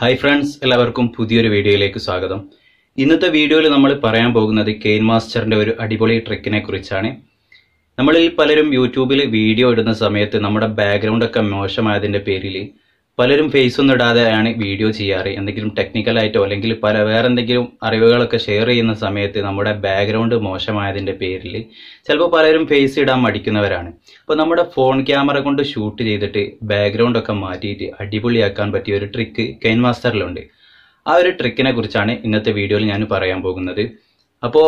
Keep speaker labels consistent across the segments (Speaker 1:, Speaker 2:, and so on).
Speaker 1: Hi friends എല്ലാവർക്കും പുതിയൊരു വീഡിയോയിലേക്ക് സ്വാഗതം. ഇന്നത്തെ വീഡിയോയിൽ നമ്മൾ പറയാൻ പോകുന്നത് കെയിൻ മാസ്റ്ററിന്റെ ഒരു അടിപൊളി ട്രിക്കിനെ കുറിച്ചാണ്. നമ്മളിൽ പലരും യൂട്യൂബിൽ വീഡിയോ ഇടുന്ന സമയത്ത് നമ്മുടെ ബാക്ക്ഗ്രൗണ്ടൊക്കെ മോശമായതിന്റെ പേരിൽ പലരും ഫേസ് ഒന്നും ഇടാതെയാണ് വീഡിയോ ചെയ്യാറ്. എന്തെങ്കിലും ടെക്നിക്കലായിട്ടോ അല്ലെങ്കിൽ പല വേറെ എന്തെങ്കിലും അറിവുകളൊക്കെ ഷെയർ ചെയ്യുന്ന സമയത്ത് നമ്മുടെ ബാക്ക്ഗ്രൗണ്ട് മോശമായതിന്റെ പേരിൽ ചിലപ്പോൾ പലരും ഫേസ് ഇടാൻ മടിക്കുന്നവരാണ്. അപ്പോൾ നമ്മുടെ ഫോൺ ക്യാമറ കൊണ്ട് ഷൂട്ട് ചെയ്തിട്ട് ബാക്ക്ഗ്രൗണ്ട് ഒക്കെ മാറ്റിയിട്ട് അടിപൊളിയാക്കാൻ പറ്റിയ ഒരു ട്രിക്ക് കെയിൻ മാസ്റ്ററിലുണ്ട് ആ ഒരു ട്രിക്കിനെ കുറിച്ചാണ് ഇന്നത്തെ വീഡിയോയിൽ ഞാൻ പറയാൻ പോകുന്നത്. അപ്പോൾ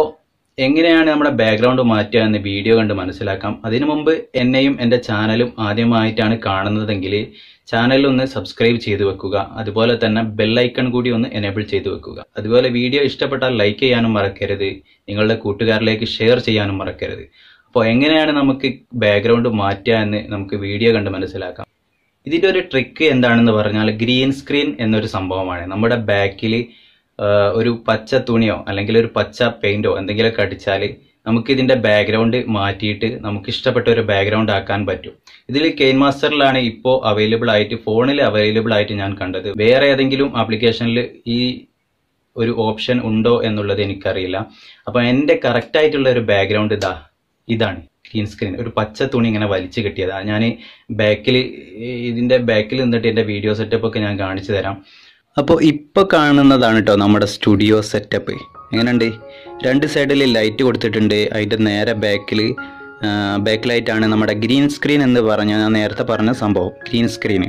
Speaker 1: എങ്ങനെയാണ് നമ്മുടെ ബാക്ക്ഗ്രൗണ്ട് മാറ്റുക എന്ന് വീഡിയോ കണ്ട് മനസ്സിലാക്കാം. അതിനു മുമ്പ് എന്നെയും എന്റെ ചാനലും ആദ്യമായിട്ടാണ് കാണുന്നതെങ്കിൽ ചാനൽ ഒന്ന് സബ്സ്ക്രൈബ് ചെയ്തു വെക്കുക. അതുപോലെ തന്നെ ബെല്ലൈക്കൺ കൂടി ഒന്ന് എനേബിൾ ചെയ്തു വെക്കുക. അതുപോലെ വീഡിയോ ഇഷ്ടപ്പെട്ടാൽ ലൈക്ക് ചെയ്യാനും മറക്കരുത്. നിങ്ങളുടെ കൂട്ടുകാരിലേക്ക് ഷെയർ ചെയ്യാനും മറക്കരുത്. അപ്പോൾ എങ്ങനെയാണ് നമുക്ക് ബാക്ക്ഗ്രൗണ്ട് മാറ്റുക എന്ന് നമുക്ക് വീഡിയോ കണ്ട് മനസ്സിലാക്കാം. ഇതിന്റെ ഒരു ട്രിക്ക് എന്താണെന്ന് പറഞ്ഞാൽ ഗ്രീൻ സ്ക്രീൻ എന്നൊരു സംഭവമാണ്. നമ്മുടെ ബാക്കിൽ ഒരു പച്ച തുണിയോ അല്ലെങ്കിൽ ഒരു പച്ച പെയിന്റോ എന്തെങ്കിലുമൊക്കെ അടിച്ചാൽ നമുക്ക് ഇതിന്റെ ബാക്ക്ഗ്രൗണ്ട് മാറ്റിയിട്ട് നമുക്ക് ഇഷ്ടപ്പെട്ട ഒരു ബാക്ക്ഗ്രൗണ്ട് ആക്കാൻ പറ്റും. ഇതിൽ കെയിൻ മാസ്റ്ററിലാണ് ഇപ്പോൾ അവൈലബിൾ ആയിട്ട് ഫോണിൽ അവൈലബിൾ ആയിട്ട് ഞാൻ കണ്ടത്. വേറെ ഏതെങ്കിലും ആപ്ലിക്കേഷനിൽ ഈ ഒരു ഓപ്ഷൻ ഉണ്ടോ എന്നുള്ളത് എനിക്കറിയില്ല. അപ്പം എന്റെ കറക്റ്റ് ആയിട്ടുള്ള ഒരു ബാക്ക്ഗ്രൗണ്ട് ഇതാ ഇതാണ് ഗ്രീൻ സ്ക്രീൻ ഒരു പച്ച തുണി ഇങ്ങനെ വലിച്ചു കിട്ടിയതാണ് ഞാൻ ബാക്കിൽ ഇതിന്റെ ബാക്കിൽ നിന്നിട്ട് എന്റെ വീഡിയോ സെറ്റപ്പ് ഒക്കെ ഞാൻ കാണിച്ചു തരാം. അപ്പോൾ ഇപ്പോൾ കാണുന്നതാണ് കേട്ടോ നമ്മുടെ സ്റ്റുഡിയോ സെറ്റപ്പ്. എങ്ങനെയുണ്ട്? രണ്ട് സൈഡിൽ ലൈറ്റ് കൊടുത്തിട്ടുണ്ട്. അതിന്റെ നേരെ ബാക്കിൽ ബാക്ക് ലൈറ്റാണ് നമ്മുടെ ഗ്രീൻ സ്ക്രീൻ എന്ന് പറഞ്ഞ ഞാൻ നേരത്തെ പറഞ്ഞ സംഭവം ഗ്രീൻ സ്ക്രീൻ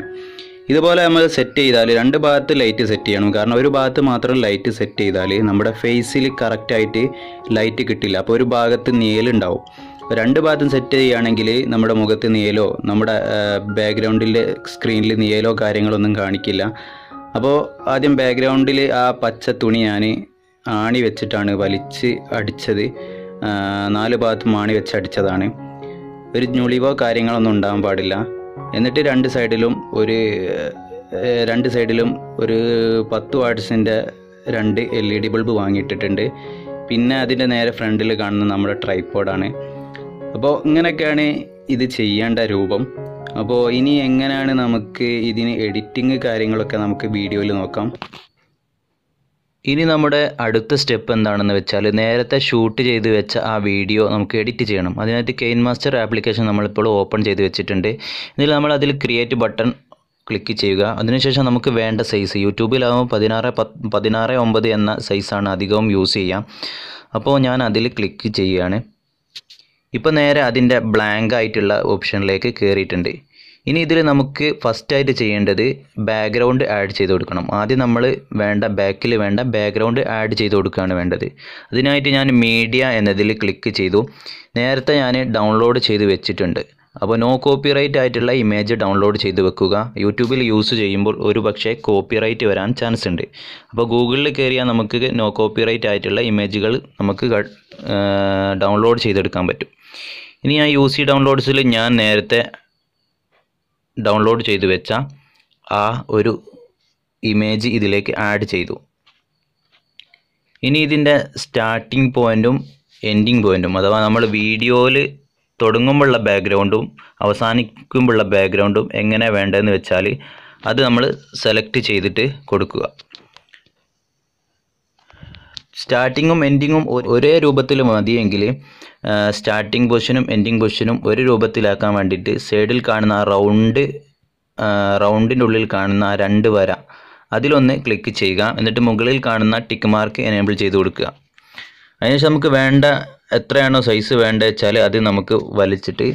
Speaker 1: ഇതുപോലെ നമ്മൾ സെറ്റ് ചെയ്താൽ രണ്ട് ഭാഗത്ത് ലൈറ്റ് സെറ്റ് ചെയ്യണം. കാരണം ഒരു ഭാഗത്ത് മാത്രം ലൈറ്റ് സെറ്റ് ചെയ്താൽ നമ്മുടെ ഫേസിൽ കറക്റ്റായിട്ട് ലൈറ്റ് കിട്ടില്ല. അപ്പോൾ ഒരു ഭാഗത്ത് നീലുണ്ടാവും രണ്ട് ഭാഗത്തും സെറ്റ് ചെയ്യുകയാണെങ്കിൽ നമ്മുടെ മുഖത്ത് നീലോ നമ്മുടെ ബാക്ക്ഗ്രൗണ്ടിൽ സ്ക്രീനിൽ നീലോ കാര്യങ്ങളൊന്നും കാണിക്കില്ല. അപ്പോൾ ആദ്യം ബാക്ക്ഗ്രൗണ്ടിൽ ആ പച്ച തുണി ഞാൻ ആണി വെച്ചിട്ടാണ് വലിച്ച് അടിച്ചത്. നാല് ഭാഗത്തും ആണി വെച്ച് അടിച്ചതാണ്. ഒരു ഞുളിവോ കാര്യങ്ങളൊന്നും ഉണ്ടാകാൻ പാടില്ല. എന്നിട്ട് രണ്ട് സൈഡിലും ഒരു രണ്ട് സൈഡിലും ഒരു പത്ത് വാട്ട്സിന്റെ രണ്ട് എൽ ഇ ഡി ബൾബ് വാങ്ങിയിട്ടിട്ടുണ്ട്. പിന്നെ അതിന്റെ നേരെ ഫ്രണ്ടിൽ കാണുന്ന നമ്മുടെ ട്രൈപ്പോഡാണ് അപ്പോൾ ഇങ്ങനെയൊക്കെയാണ് ഇത് ചെയ്യേണ്ട രൂപം. അപ്പോൾ ഇനി എങ്ങനെയാണ് നമുക്ക് ഇതിന് എഡിറ്റിംഗ് കാര്യങ്ങളൊക്കെ നമുക്ക് വീഡിയോയിൽ നോക്കാം. ഇനി നമ്മുടെ അടുത്ത സ്റ്റെപ്പ് എന്താണെന്ന് വെച്ചാൽ നേരത്തെ ഷൂട്ട് ചെയ്ത് വെച്ച ആ വീഡിയോ നമുക്ക് എഡിറ്റ് ചെയ്യണം. അതിനകത്ത് കെയിൻ മാസ്റ്റർ ആപ്ലിക്കേഷൻ നമ്മളിപ്പോൾ ഓപ്പൺ ചെയ്ത് വെച്ചിട്ടുണ്ട്. ഇതിൽ നമ്മൾ അതിൽ ക്രിയേറ്റ് ബട്ടൺ ക്ലിക്ക് ചെയ്യുക. അതിനുശേഷം നമുക്ക് വേണ്ട സൈസ് യൂട്യൂബിലാകുമ്പോൾ പതിനാറ് പതിനാറ് ഒമ്പത് എന്ന സൈസാണ് അധികവും യൂസ് ചെയ്യാം. അപ്പോൾ ഞാൻ അതിൽ ക്ലിക്ക് ചെയ്യുകയാണ്. ഇപ്പോൾ നേരെ അതിന്റെ ബ്ലാങ്ക് ആയിട്ടുള്ള ഓപ്ഷനിലേക്ക് കയറിയിട്ടുണ്ട് ഇനി ഇതിൽ നമുക്ക് ഫസ്റ്റ് ആയിട്ട് ചെയ്യേണ്ടത് ബാക്ക്ഗ്രൗണ്ട് ആഡ് ചെയ്ത് കൊടുക്കണം. ആദ്യം നമ്മൾ വേണ്ട ബാക്കിൽ വേണ്ട ബാക്ക്ഗ്രൗണ്ട് ആഡ് ചെയ്ത് കൊടുക്കുകയാണ് വേണ്ടത്. അതിനായിട്ട് ഞാൻ മീഡിയ എന്നതിൽ ക്ലിക്ക് ചെയ്തു. നേരത്തെ ഞാൻ ഡൗൺലോഡ് ചെയ്ത് വെച്ചിട്ടുണ്ട്. അപ്പോൾ നോ കോപ്പിറൈറ്റ് ആയിട്ടുള്ള ഇമേജ് ഡൗൺലോഡ് ചെയ്ത് വെക്കുക. യൂട്യൂബിൽ യൂസ് ചെയ്യുമ്പോൾ ഒരു പക്ഷേ കോപ്പിറൈറ്റ് വരാൻ ചാൻസ് ഉണ്ട്. അപ്പോൾ ഗൂഗിളിൽ കയറിയാൽ നമുക്ക് നോ കോപ്പിറൈറ്റ് ആയിട്ടുള്ള ഇമേജുകൾ നമുക്ക് ഡൗൺലോഡ് ചെയ്തെടുക്കാൻ പറ്റും. ഇനി ആ യു സി ഡൗൺലോഡ്സിൽ ഞാൻ നേരത്തെ ഡൗൺലോഡ് ചെയ്തു വെച്ച ആ ഒരു ഇമേജ് ഇതിലേക്ക് ആഡ് ചെയ്തു. ഇനി ഇതിന്റെ സ്റ്റാർട്ടിംഗ് പോയിന്റും എൻഡിങ് പോയിന്റും അഥവാ നമ്മൾ വീഡിയോയിൽ തുടങ്ങുമ്പോഴുള്ള ബാക്ക്ഗ്രൗണ്ടും അവസാനിക്കുമ്പോഴുള്ള ബാക്ക്ഗ്രൗണ്ടും എങ്ങനെ വേണ്ടതെന്ന് വെച്ചാൽ അത് നമ്മൾ സെലക്ട് ചെയ്തിട്ട് കൊടുക്കുക. സ്റ്റാർട്ടിങ്ങും എൻഡിങ്ങും ഒരേ രൂപത്തിൽ മതിയെങ്കിൽ സ്റ്റാർട്ടിംഗ് പൊസിഷനും എൻഡിങ് പൊസിഷനും ഒരു രൂപത്തിലാക്കാൻ വേണ്ടിയിട്ട് സൈഡിൽ കാണുന്ന ആ റൗണ്ട് റൗണ്ടിന്റെ ഉള്ളിൽ കാണുന്ന ആ രണ്ട് വര അതിലൊന്ന് ക്ലിക്ക് ചെയ്യുക. എന്നിട്ട് മുകളിൽ കാണുന്ന ടിക്ക് മാർക്ക് എനേബിൾ ചെയ്ത് കൊടുക്കുക. അതിനുശേഷം നമുക്ക് വേണ്ട എത്രയാണോ സൈസ് വേണ്ടത് വെച്ചാൽ അത് നമുക്ക് വലിച്ചിട്ട്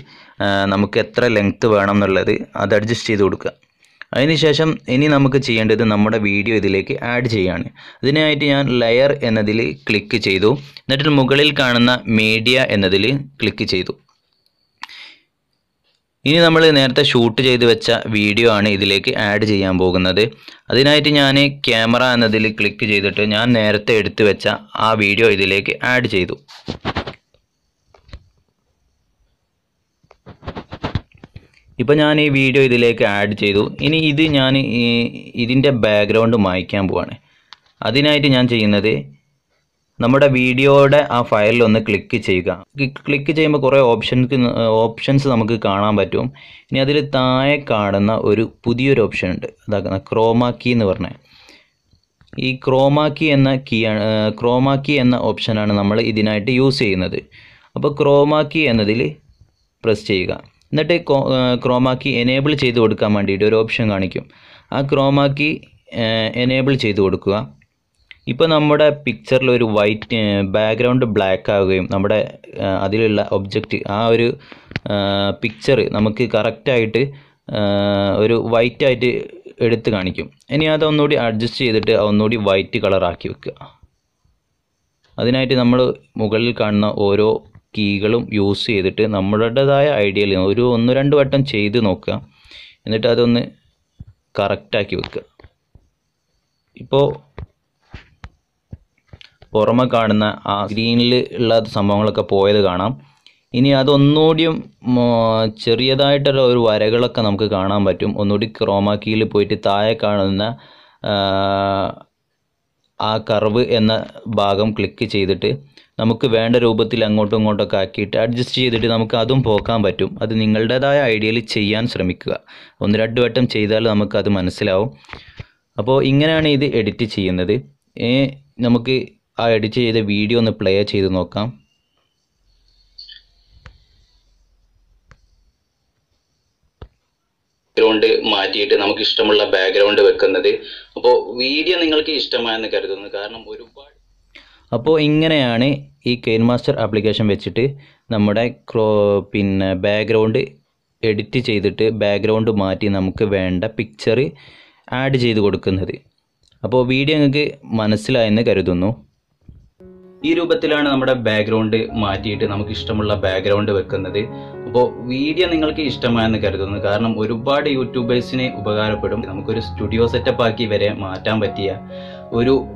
Speaker 1: നമുക്ക് എത്ര ലെങ്ത്ത് വേണം എന്നുള്ളത് അത് അഡ്ജസ്റ്റ് ചെയ്ത് കൊടുക്കുക. അതിനുശേഷം ഇനി നമുക്ക് ചെയ്യേണ്ടത് നമ്മുടെ വീഡിയോ ഇതിലേക്ക് ആഡ് ചെയ്യാണ് അതിനായിട്ട് ഞാൻ ലെയർ എന്നതിൽ ക്ലിക്ക് ചെയ്തു. എന്നിട്ട് മുകളിൽ കാണുന്ന മീഡിയ എന്നതിൽ ക്ലിക്ക് ചെയ്തു. ഇനി നമ്മൾ നേരത്തെ ഷൂട്ട് ചെയ്ത് വെച്ച വീഡിയോ ആണ് ഇതിലേക്ക് ആഡ് ചെയ്യാൻ പോകുന്നത്. അതിനായിട്ട് ഞാൻ ക്യാമറ എന്നതിൽ ക്ലിക്ക് ചെയ്തിട്ട് ഞാൻ നേരത്തെ എടുത്തു വെച്ച ആ വീഡിയോ ഇതിലേക്ക് ആഡ് ചെയ്തു. ഇപ്പോൾ ഞാൻ ഈ വീഡിയോ ഇതിലേക്ക് ആഡ് ചെയ്തു. ഇനി ഇത് ഞാൻ ഇതിന്റെ ബാക്ക്ഗ്രൗണ്ട് മായ്ക്കാൻ പോവാണ്. അതിനായിട്ട് ഞാൻ ചെയ്യുന്നത് നമ്മുടെ വീഡിയോയുടെ ആ ഫയലിൽ ഒന്ന് ക്ലിക്ക് ചെയ്യുക. ക്ലിക്ക് ചെയ്യുമ്പോൾ കുറേ ഓപ്ഷൻസ് ഓപ്ഷൻസ് നമുക്ക് കാണാൻ പറ്റും. ഇനി അതിൽ താഴെ കാണുന്ന ഒരു പുതിയൊരു ഓപ്ഷൻ ഉണ്ട്. അതാക്കുന്ന ക്രോമാ കീ എന്ന് പറഞ്ഞ.
Speaker 2: ഈ ക്രോമാക്കി എന്ന കീ ആണ് ക്രോമാക്കി എന്ന ഓപ്ഷനാണ് നമ്മൾ ഇതിനായിട്ട് യൂസ് ചെയ്യുന്നത്. അപ്പോൾ ക്രോമാക്കി എന്നതിൽ പ്രസ് ചെയ്യുക. എന്നിട്ട് ക്രോമാക്കി എനേബിൾ ചെയ്ത് കൊടുക്കാൻ വേണ്ടിയിട്ട് ഒരു ഓപ്ഷൻ കാണിക്കും. ആ ക്രോമാക്കി എനേബിൾ ചെയ്ത് കൊടുക്കുക. ഇപ്പോൾ നമ്മുടെ പിക്ചറിൽ ഒരു വൈറ്റ് ബാക്ക്ഗ്രൗണ്ട് ബ്ലാക്ക് ആവുകയും നമ്മുടെ അതിലുള്ള ഒബ്ജക്റ്റ് ആ ഒരു പിക്ചർ നമുക്ക് കറക്റ്റായിട്ട് ഒരു വൈറ്റ് ആയിട്ട് എടുത്ത് കാണിക്കും. ഇനി അതൊന്നുകൂടി അഡ്ജസ്റ്റ് ചെയ്തിട്ട് ഒന്നുകൂടി വൈറ്റ് കളറാക്കി വെക്കുക. അതിനായിട്ട് നമ്മൾ മുകളിൽ കാണുന്ന ഓരോ കീകളും യൂസ് ചെയ്തിട്ട് നമ്മളുടേതായ ഐഡിയയിൽ ഒരു ഒന്ന് രണ്ട് വട്ടം ചെയ്ത് നോക്കുക. എന്നിട്ട് അതൊന്ന് കറക്റ്റാക്കി വെക്കുക. ഇപ്പോൾ പുറമെ കാണുന്ന ആ സ്ക്രീനിൽ ഉള്ള സംഭവങ്ങളൊക്കെ പോയത് കാണാം. ഇനി അതൊന്നുകൂടിയും ചെറിയതായിട്ടുള്ള ഒരു വരകളൊക്കെ നമുക്ക് കാണാൻ പറ്റും. ഒന്നുകൂടി ക്രോമാക്കിയിൽ പോയിട്ട് താഴെ കാണുന്ന ആ, കർവ് എന്ന ഭാഗം ക്ലിക്ക് ചെയ്തിട്ട് നമുക്ക് വേണ്ട രൂപത്തിൽ അങ്ങോട്ടും ഇങ്ങോട്ടൊക്കെ ആക്കിയിട്ട് അഡ്ജസ്റ്റ് ചെയ്തിട്ട് നമുക്ക് അതും പോക്കാൻ പറ്റും. അത് നിങ്ങളുടേതായ ഐഡിയയിൽ ചെയ്യാൻ ശ്രമിക്കുക. ഒന്ന് രണ്ട് വട്ടം ചെയ്താൽ നമുക്കത് മനസ്സിലാവും. അപ്പോൾ ഇങ്ങനെയാണ് ഇത് എഡിറ്റ് ചെയ്യുന്നത്. നമുക്ക് ആ എഡിറ്റ് ചെയ്ത വീഡിയോ ഒന്ന് പ്ലേ ചെയ്ത് നോക്കാം.
Speaker 1: ബാക്ക്ഗ്രൗണ്ട് മാറ്റിയിട്ട് നമുക്ക് ഇഷ്ടമുള്ള ബാക്ക്ഗ്രൗണ്ട് വെക്കുന്നത്. അപ്പോൾ വീഡിയോ നിങ്ങൾക്ക് ഇഷ്ടമായെന്ന് കരുതുന്നു. കാരണം ഒരുപാട്
Speaker 2: അപ്പോൾ ഇങ്ങനെയാണ് ഈ കെയിൻ മാസ്റ്റർ ആപ്ലിക്കേഷൻ വെച്ചിട്ട് നമ്മുടെ ക്രോ പിന്നെ ബാക്ക്ഗ്രൗണ്ട് എഡിറ്റ് ചെയ്തിട്ട് ബാക്ക്ഗ്രൗണ്ട് മാറ്റി നമുക്ക് വേണ്ട പിക്ചർ ആഡ് ചെയ്ത് കൊടുക്കുന്നത്. അപ്പോൾ വീഡിയോ നിങ്ങൾക്ക് മനസ്സിലായെന്ന് കരുതുന്നു.
Speaker 1: ഈ രൂപത്തിലാണ് നമ്മുടെ ബാക്ക്ഗ്രൗണ്ട് മാറ്റിയിട്ട് നമുക്ക് ഇഷ്ടമുള്ള ബാക്ക്ഗ്രൗണ്ട് വെക്കുന്നത്. അപ്പോൾ വീഡിയോ നിങ്ങൾക്ക് ഇഷ്ടമായെന്ന് കരുതുന്നു. കാരണം ഒരുപാട് യൂട്യൂബേഴ്സിന് ഉപകാരപ്പെടും. നമുക്കൊരു സ്റ്റുഡിയോ സെറ്റപ്പ് ആക്കി വരെ മാറ്റാൻ പറ്റിയ ഒരു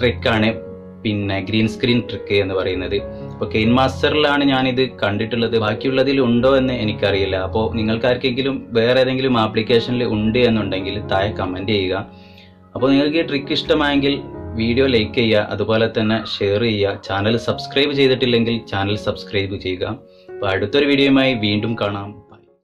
Speaker 1: ട്രിക്കാണ് പിന്നെ ഗ്രീൻ സ്ക്രീൻ ട്രിക്ക് എന്ന് പറയുന്നത്. അപ്പോൾ കെയിൻ മാസ്റ്ററിലാണ് ഞാനിത് കണ്ടിട്ടുള്ളത്. ബാക്കിയുള്ളതിൽ ഉണ്ടോ എന്ന് എനിക്കറിയില്ല. അപ്പോൾ നിങ്ങൾക്കാർക്കെങ്കിലും വേറെ ഏതെങ്കിലും ആപ്ലിക്കേഷനിൽ ഉണ്ട് എന്നുണ്ടെങ്കിൽ താഴെ കമന്റ് ചെയ്യുക. അപ്പോൾ നിങ്ങൾക്ക് ഈ ട്രിക്ക് ഇഷ്ടമായെങ്കിൽ വീഡിയോ ലൈക്ക് ചെയ്യുക അതുപോലെ തന്നെ ഷെയർ ചെയ്യുക. ചാനൽ സബ്സ്ക്രൈബ് ചെയ്തിട്ടില്ലെങ്കിൽ ചാനൽ സബ്സ്ക്രൈബ് ചെയ്യുക. അപ്പോൾ അടുത്തൊരു വീഡിയോയുമായി വീണ്ടും കാണാം.